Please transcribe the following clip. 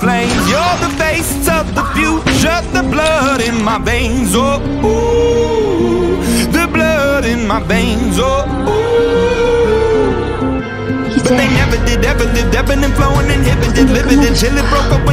flames. You're the face of the future, the blood in my veins. Oh, ooh, the blood in my veins. Oh, ooh. But they never did, ever lived, ebbing and flowing, inhibited, limited, till it broke up